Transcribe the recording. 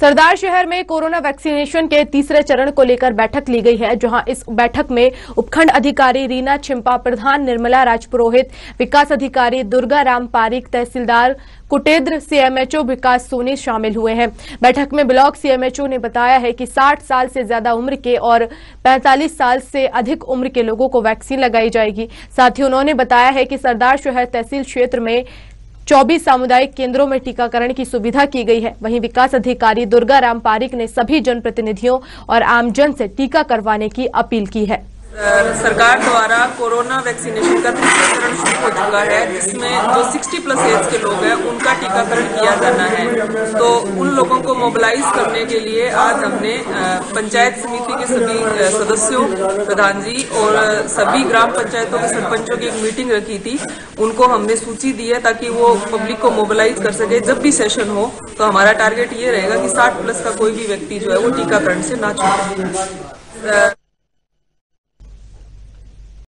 सरदार शहर में corona vaccination के तीसरे चरण को लेकर बैठक ली गई है, जहाँ इस बैठक में उपखंड अधिकारी रीना छिंपा, प्रधान निर्मला राजपुरोहित, विकास अधिकारी दुर्गा राम पारिक, तहसीलदार कुटेद्र सीएमएचओ विकास सोनी शामिल हुए हैं। बैठक में ब्लॉक सीएमएचओ ने बताया है कि 60 साल से ज़्यादा उम्र के और 45 साल से अधिक उम्र के लोगों को वैक्सीन लगाई जाएगी। साथ ही उन्होंने बताया है कि सरदार शहर तहसील क्षेत्र में 24 सामुदायिक केंद्रों में टीकाकरण की सुविधा की गई है। वहीं विकास अधिकारी दुर्गा राम पारिक ने सभी जनप्रतिनिधियों और आमजन से टीका करवाने की अपील की है। सरकार द्वारा कोरोना वैक्सीनेशन का चरण शुरू हो चुका है, जिसमें जो 60 प्लस एज के लोग हैं, उनका टीकाकरण किया जाना है। तो उन लोगों को मोबिलाइज करने के लिए आज हमने पंचायत समिति के सभी सदस्यों, प्रधान जी और सभी ग्राम पंचायतों के सरपंचों की एक मीटिंग रखी थी। उनको हमने सूची दी है ताकि वो पब्लिक को मोबिलाइज कर सके। जब भी सेशन हो तो हमारा टारगेट ये रहेगा कि साठ प्लस का कोई भी व्यक्ति जो है, वो टीकाकरण से ना छूटे।